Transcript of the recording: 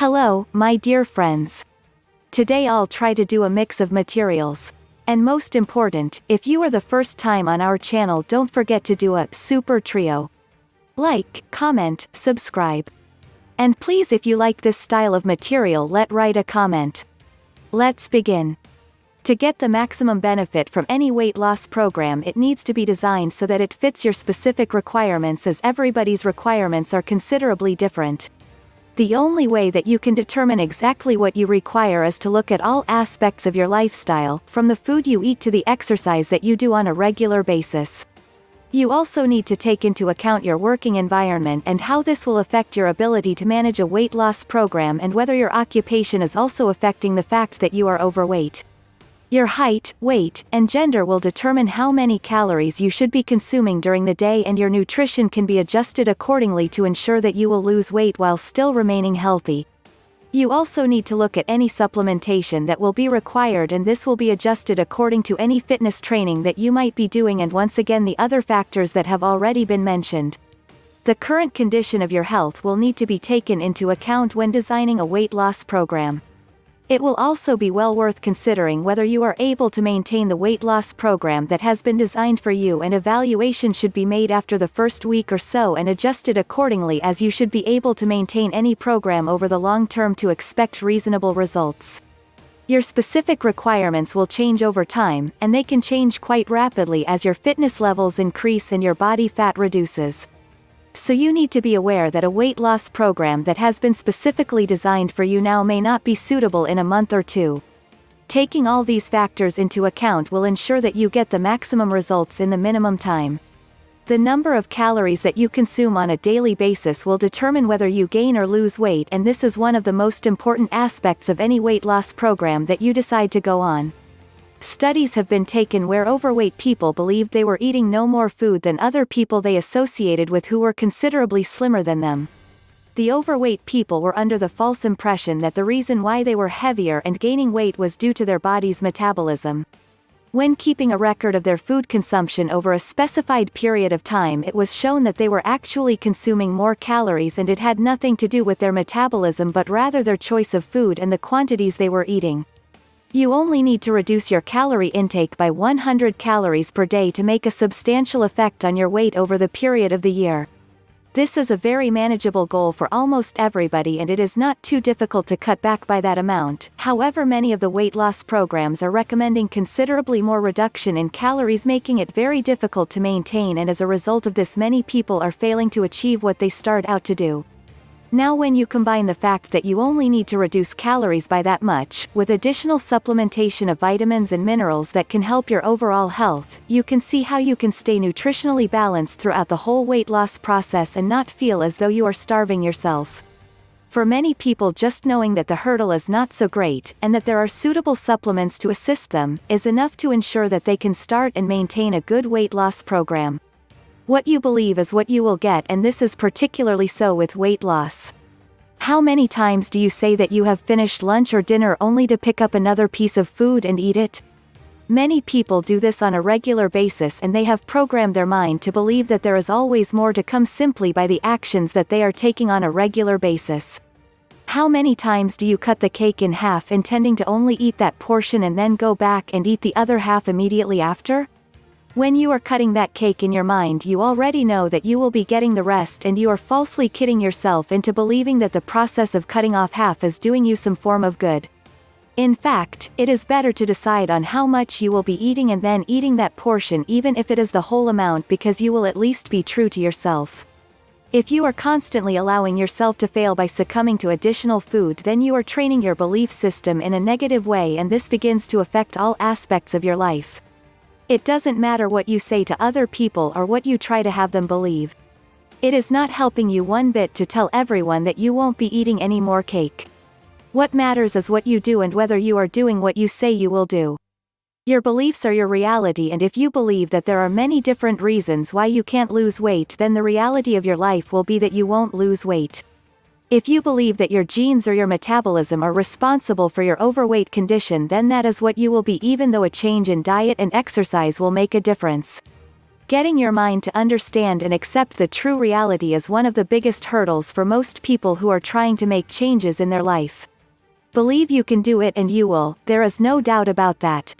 Hello, my dear friends. Today I'll try to do a mix of materials. And most important, if you are the first time on our channel don't forget to do a super trio. Like, comment, subscribe. And please if you like this style of material let write a comment. Let's begin. To get the maximum benefit from any weight loss program it needs to be designed so that it fits your specific requirements as everybody's requirements are considerably different. The only way that you can determine exactly what you require is to look at all aspects of your lifestyle, from the food you eat to the exercise that you do on a regular basis. You also need to take into account your working environment and how this will affect your ability to manage a weight loss program and whether your occupation is also affecting the fact that you are overweight. Your height, weight, and gender will determine how many calories you should be consuming during the day and your nutrition can be adjusted accordingly to ensure that you will lose weight while still remaining healthy. You also need to look at any supplementation that will be required and this will be adjusted according to any fitness training that you might be doing and once again the other factors that have already been mentioned. The current condition of your health will need to be taken into account when designing a weight loss program. It will also be well worth considering whether you are able to maintain the weight loss program that has been designed for you and evaluation should be made after the first week or so and adjusted accordingly as you should be able to maintain any program over the long term to expect reasonable results. Your specific requirements will change over time, and they can change quite rapidly as your fitness levels increase and your body fat reduces. So you need to be aware that a weight loss program that has been specifically designed for you now may not be suitable in a month or two. Taking all these factors into account will ensure that you get the maximum results in the minimum time. The number of calories that you consume on a daily basis will determine whether you gain or lose weight and this is one of the most important aspects of any weight loss program that you decide to go on. Studies have been taken where overweight people believed they were eating no more food than other people they associated with who were considerably slimmer than them. The overweight people were under the false impression that the reason why they were heavier and gaining weight was due to their body's metabolism. When keeping a record of their food consumption over a specified period of time it was shown that they were actually consuming more calories and it had nothing to do with their metabolism but rather their choice of food and the quantities they were eating. You only need to reduce your calorie intake by 100 calories per day to make a substantial effect on your weight over the period of the year. This is a very manageable goal for almost everybody and it is not too difficult to cut back by that amount, however many of the weight loss programs are recommending considerably more reduction in calories making it very difficult to maintain and as a result of this many people are failing to achieve what they start out to do. Now when you combine the fact that you only need to reduce calories by that much, with additional supplementation of vitamins and minerals that can help your overall health, you can see how you can stay nutritionally balanced throughout the whole weight loss process and not feel as though you are starving yourself. For many people just knowing that the hurdle is not so great, and that there are suitable supplements to assist them, is enough to ensure that they can start and maintain a good weight loss program. What you believe is what you will get and this is particularly so with weight loss. How many times do you say that you have finished lunch or dinner only to pick up another piece of food and eat it? Many people do this on a regular basis and they have programmed their mind to believe that there is always more to come simply by the actions that they are taking on a regular basis. How many times do you cut the cake in half intending to only eat that portion and then go back and eat the other half immediately after? When you are cutting that cake in your mind you already know that you will be getting the rest and you are falsely kidding yourself into believing that the process of cutting off half is doing you some form of good. In fact, it is better to decide on how much you will be eating and then eating that portion even if it is the whole amount because you will at least be true to yourself. If you are constantly allowing yourself to fail by succumbing to additional food then you are training your belief system in a negative way and this begins to affect all aspects of your life. It doesn't matter what you say to other people or what you try to have them believe. It is not helping you one bit to tell everyone that you won't be eating any more cake. What matters is what you do and whether you are doing what you say you will do. Your beliefs are your reality and if you believe that there are many different reasons why you can't lose weight then the reality of your life will be that you won't lose weight. If you believe that your genes or your metabolism are responsible for your overweight condition then that is what you will be even though a change in diet and exercise will make a difference. Getting your mind to understand and accept the true reality is one of the biggest hurdles for most people who are trying to make changes in their life. Believe you can do it and you will, there is no doubt about that.